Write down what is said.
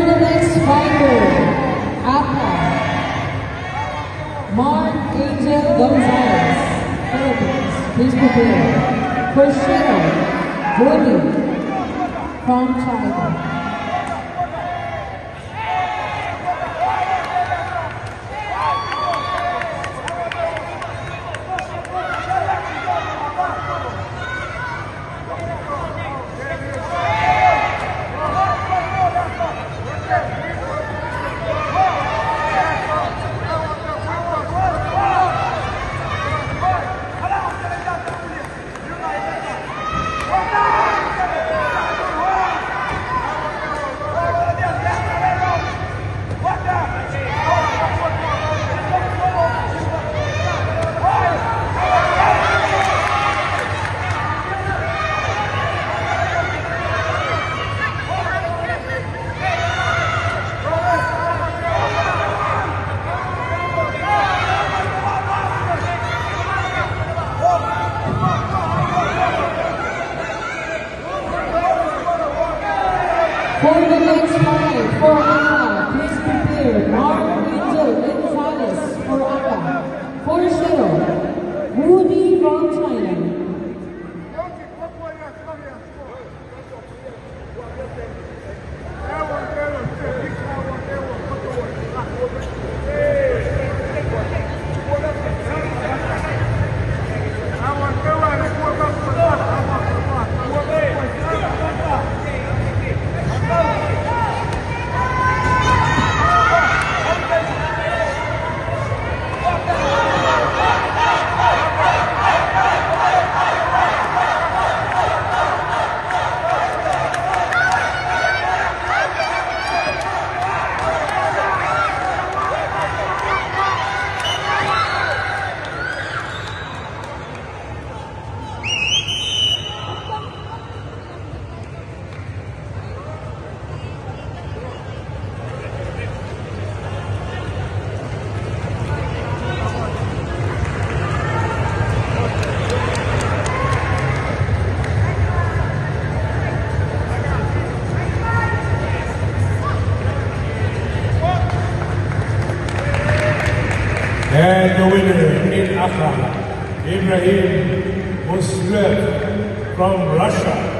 for the next Mark Angel Gonzalez, Philippines. Please prepare. For Shiro, Goli, from China. For the next fight, for Aka, please prepare Mark Angel Gonzalez for Aka. For Woody from And the winner in Accra, Ibrahim Muslev from Russia.